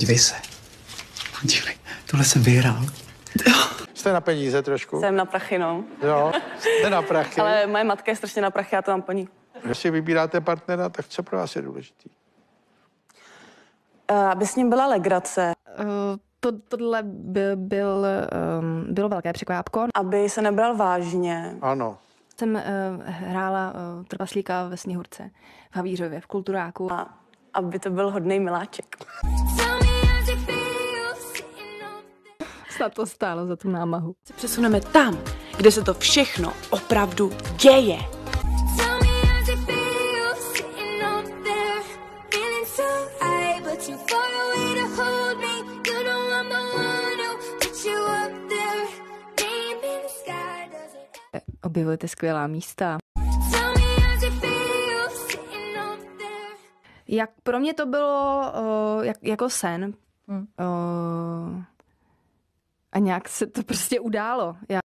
Podívej se. Podívej, tohle jsem vyhrál. Jste na peníze trošku? Jsem na prachy, no. Jo, jste na prachy. Ale moje matka je strašně na prachy, já to mám po ní. Když si vybíráte partnera, tak co pro vás je důležitý? Uh, aby s ním byla legrace. Uh, to, tohle by, byl, um, bylo velké překvápko. Aby se nebral vážně. Ano. Jsem uh, hrála uh, trpaslíka ve Sněhurce v Havířově, v Kulturáku. A aby to byl hodný miláček. Snad to stálo za tu námahu. Se přesuneme tam, kde se to všechno opravdu děje. Objevujete skvělá místa. Jak pro mě to bylo uh, jak, jako sen. Hmm. Uh, a nějak se to prostě událo. Já